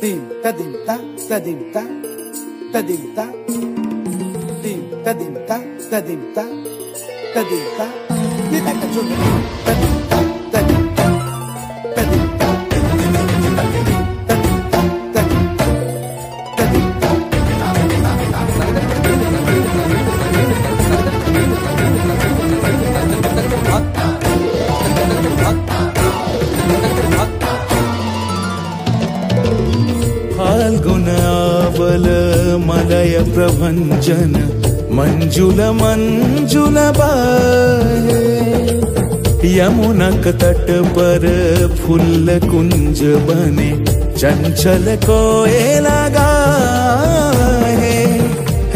Tim tadim ta tadim ta. Tadim ta. Tim tadim ta tadim ta. Tadim ta. Ni ta ka chun tadim ta फाल्गुनावल मलय प्रभञ्जन मञ्जुल मञ्जुल यमुनक तट पर फूल कुंज बने, चंचल कोयला गाहे।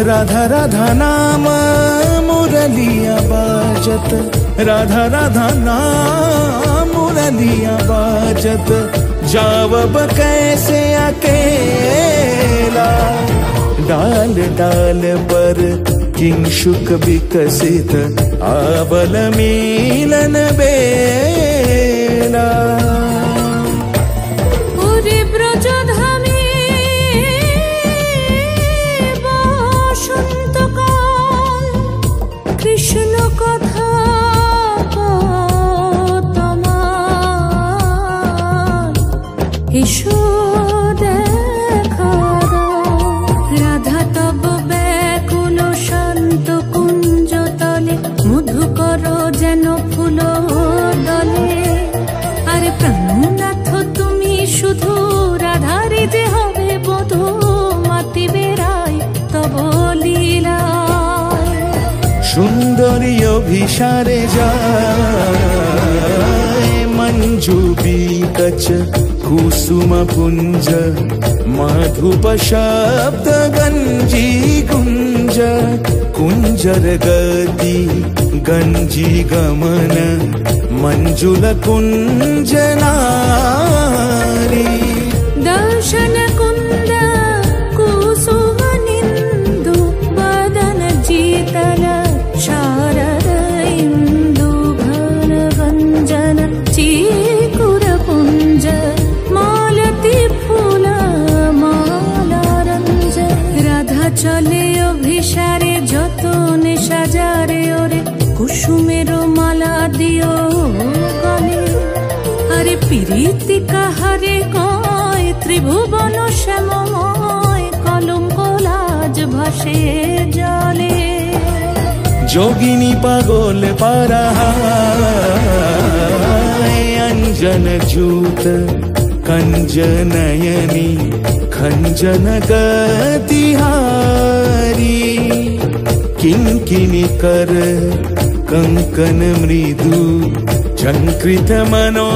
राधा राधा नाम मुरलिया बाजत, राधा राधा नाम मुरलिया बाजत। जावब कैसे अकेला डाल डाल पर किंशुक विकसित आवल मिलन बेला ওরে ব্রজধামে বসন্তকাল কৃষ্ণ কথা যেন ফুল দলে। আরে তুমি শুধু রাধারে যে হবে মাতি বেড়াই তব লীলায়। সুন্দরী অভিসারে যায় ञ्जुबी गच्छुमकुञ्ज माधुपशाब्द गञ्जी कुञ्ज कुञ्जरगती गञ्जी गमन मञ्जुलकुञ्जना চলে অভিসারে, যতনে সাজারে ওরে, কুসুমের মালা দিও গলে। আরে পিরিতি কাহারে কয়, ত্রিভুবন শ্যামময়, কলঙ্ক লাজ ভাসে জলে। যোগিনী পাগল পারা অঞ্জন জূত खञ्जनगतिहारी। कति हारी कङ्कन मृदु चङ्कृतमनो